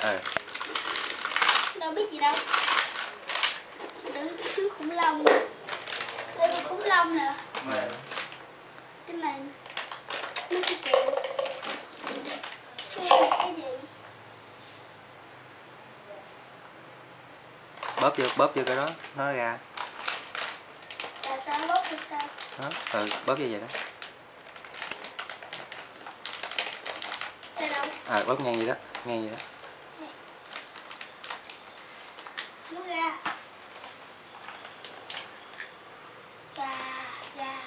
ờ đâu biết gì đâu. Đứng trước khủng long. Đây là khủng long nè. Dạ. cái này mấy cái kẹo cái này cái gì? Bóp vô bóp vô cái đó. Nó ra. Là sao? Bóp thì sao? Đó. Ừ bóp vô vậy đó. Ờ bóp ngang vậy đó. Ngang vậy đó nó ra ra, ra,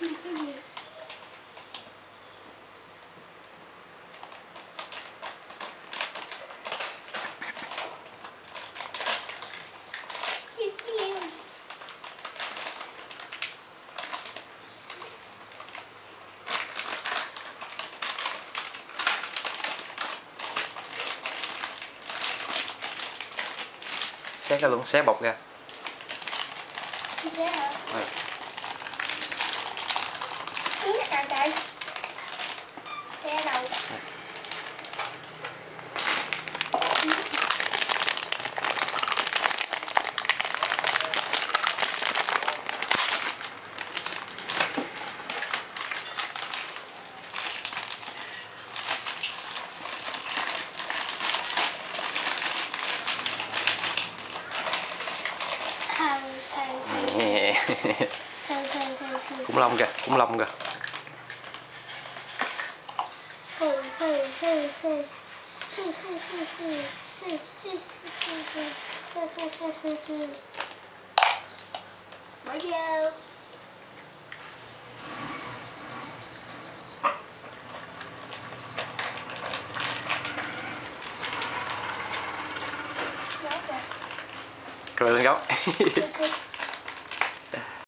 cái gì? Xé ra luôn xé bọc ra. Xe hả? Ừ. khủng long kìa khủng long kìa. Bỏ vô. Cười lên kìa.